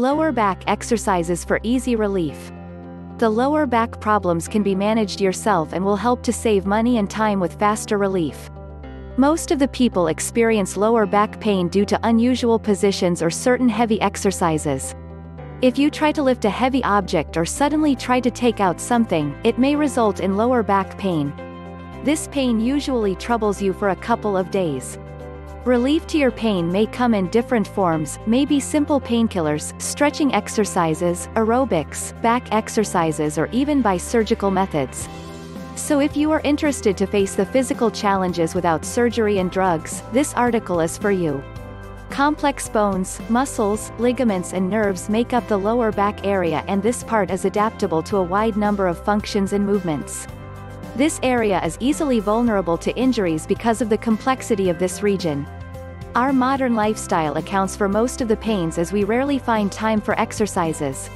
Lower back exercises for easy relief. The lower back problems can be managed yourself and will help to save money and time with faster relief. Most of the people experience lower back pain due to unusual positions or certain heavy exercises. If you try to lift a heavy object or suddenly try to take out something, it may result in lower back pain. This pain usually troubles you for a couple of days. Relief to your pain may come in different forms, may be simple painkillers, stretching exercises, aerobics, back exercises or even by surgical methods. So if you are interested to face the physical challenges without surgery and drugs, this article is for you. Complex bones, muscles, ligaments and nerves make up the lower back area and this part is adaptable to a wide number of functions and movements. This area is easily vulnerable to injuries because of the complexity of this region. Our modern lifestyle accounts for most of the pains as we rarely find time for exercises.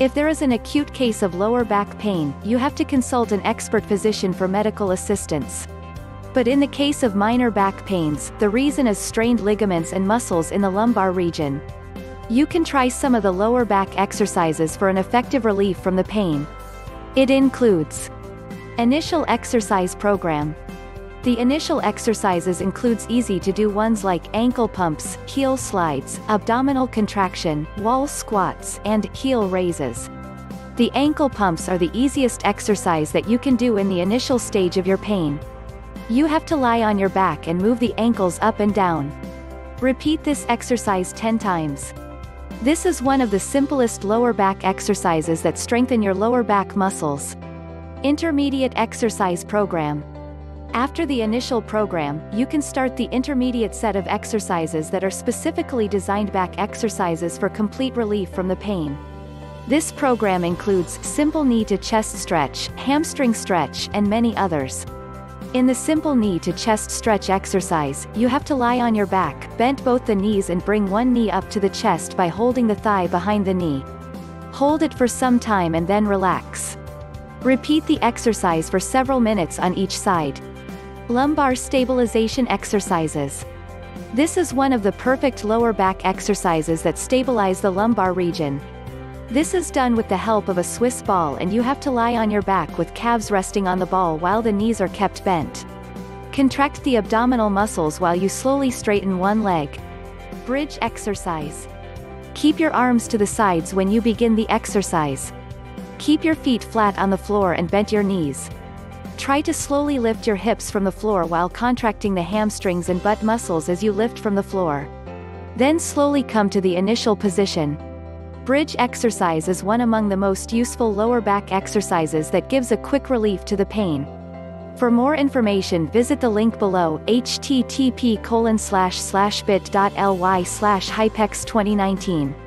If there is an acute case of lower back pain, you have to consult an expert physician for medical assistance. But in the case of minor back pains, the reason is strained ligaments and muscles in the lumbar region. You can try some of the lower back exercises for an effective relief from the pain. It includes Initial exercise program. The initial exercises includes easy to do ones like ankle pumps, heel slides, abdominal contraction, wall squats, and heel raises. The ankle pumps are the easiest exercise that you can do in the initial stage of your pain. You have to lie on your back and move the ankles up and down. Repeat this exercise 10 times. This is one of the simplest lower back exercises that strengthen your lower back muscles. Intermediate Exercise Program. After the initial program, you can start the intermediate set of exercises that are specifically designed back exercises for complete relief from the pain. This program includes simple knee to chest stretch, hamstring stretch, and many others. In the simple knee to chest stretch exercise, you have to lie on your back, bent both the knees and bring one knee up to the chest by holding the thigh behind the knee. Hold it for some time and then relax. Repeat the exercise for several minutes on each side. Lumbar stabilization exercises. This is one of the perfect lower back exercises that stabilize the lumbar region. This is done with the help of a Swiss ball and you have to lie on your back with calves resting on the ball while the knees are kept bent. Contract the abdominal muscles while you slowly straighten one leg. Bridge exercise. Keep your arms to the sides when you begin the exercise. Keep your feet flat on the floor and bent your knees. Try to slowly lift your hips from the floor while contracting the hamstrings and butt muscles as you lift from the floor. Then slowly come to the initial position. Bridge exercise is one among the most useful lower back exercises that gives a quick relief to the pain. For more information visit the link below http colon slash slash slash hipex 2019.